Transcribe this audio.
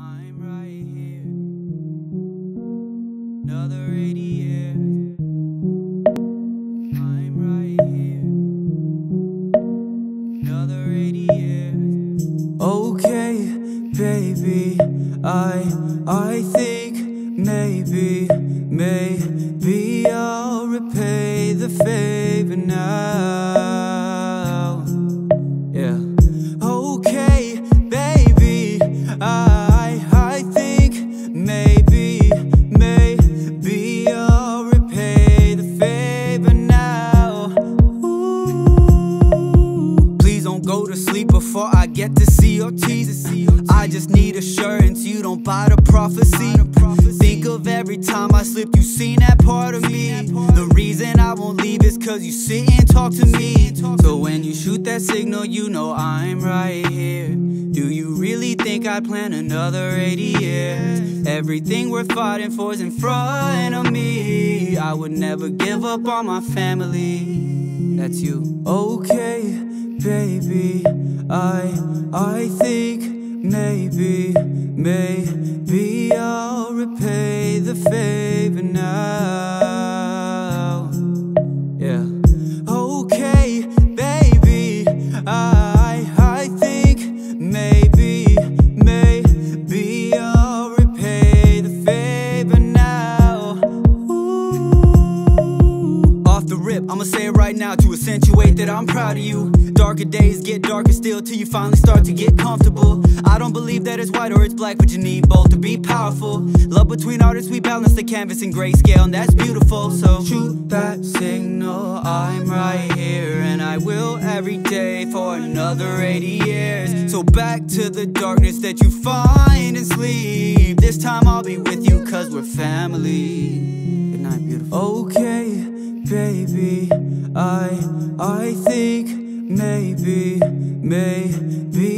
I'm right here. Another 80 years. I'm right here. Another 80 years. Okay, baby. I I think maybe maybe I'll repay the favor I just need assurance you don't buy the prophecy. Think of every time I slipped, you seen that part of me. The reason I won't leave is cause you sit and talk to me. So when you shoot that signal, you know I'm right here. Do you really think I plan another 80 years? Everything worth fighting for is in front of me. I would never give up on my family. That's you. Okay, baby. I I think maybe maybe I'll repay the favor now. I'ma say it right now to accentuate that I'm proud of you. Darker days get darker still till you finally start to get comfortable. I don't believe that it's white or it's black, but you need both to be powerful. Love between artists, we balance the canvas in grayscale, and that's beautiful. So shoot that signal, I'm right here, and I will every day for another 80 years. So back to the darkness that you find in sleep. This time I'll be with you, cause we're family. I I think maybe maybe